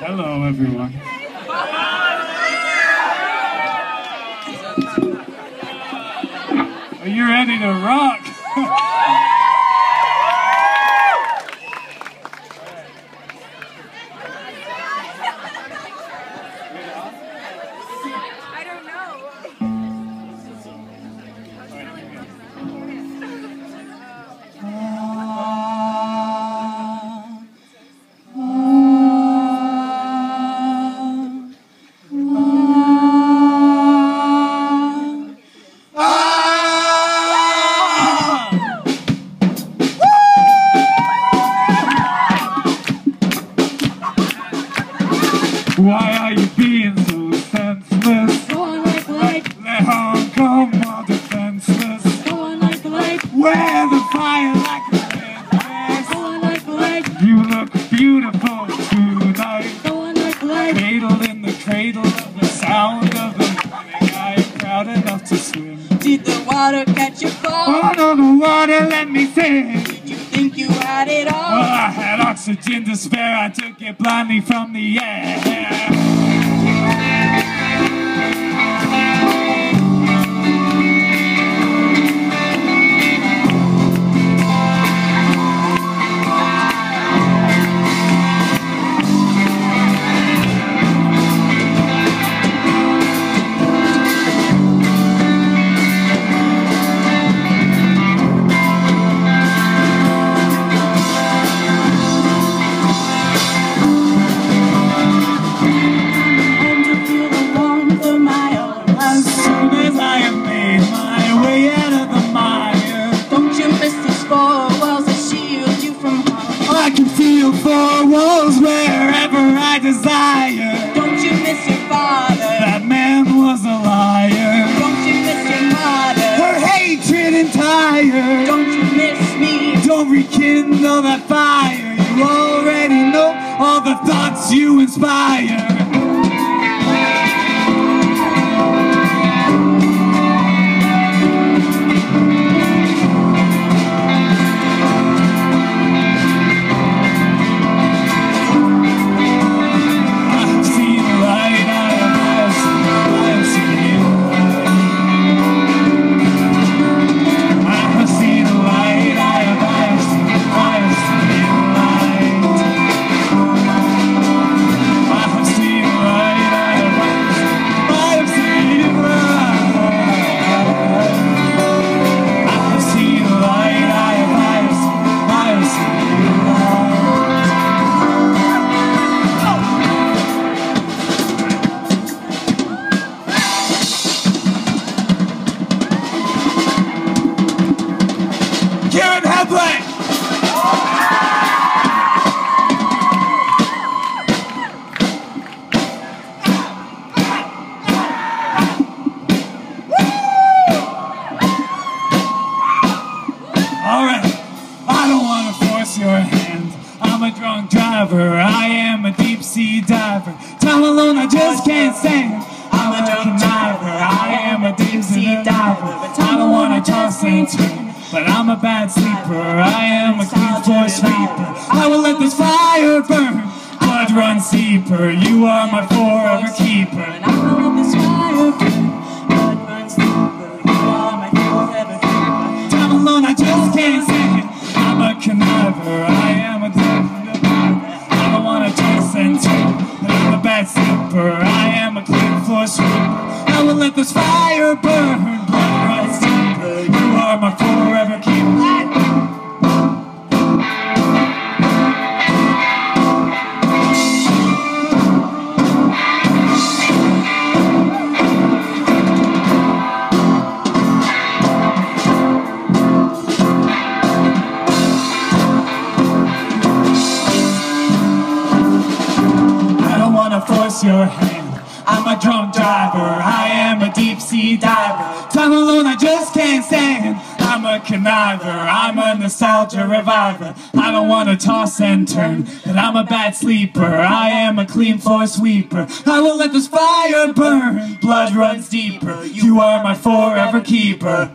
Hello, everyone. Are you ready to rock? Why are you being so senseless? Go on like the light, Let harm come while defenseless. go on like the light, Wear the fire like a dress. go on like the light, You look beautiful tonight. go on like the light. Cradled in the cradle of the sound of the morning. I am proud enough to swim. Did the water catch your fall? On the water, let me sing. Think you had it all. Well. I had oxygen to spare. I took it blindly from the air. Desire. Don't you miss your father? That man was a liar. Don't you miss your mother? Her hatred and tired. Don't you miss me? Don't rekindle that fire. You already know all the thoughts you inspire. A drunk driver, I am a deep sea diver. Time alone I just can't stand. I'm a drunk driver, I am a deep sea diver. I don't want to toss and turn, but I'm a bad sleeper. I am a clean floor sweeper. I will let this fire burn. Blood runs deeper, you are my forever keeper. And I will let this fire burn. Blood runs deeper. You are my forever keeper. Time alone, I just can't stand. I'm a conniver, I am a This fire burn. You are my forever keeper. I don't wanna force your hand. I'm a drunk driver, I am a deep sea diver. Time alone I just can't stand. I'm a conniver, I'm a nostalgia reviver. I don't wanna toss and turn, but I'm a bad sleeper. I am a clean floor sweeper. I will let this fire burn. Blood runs deeper. You are my forever keeper.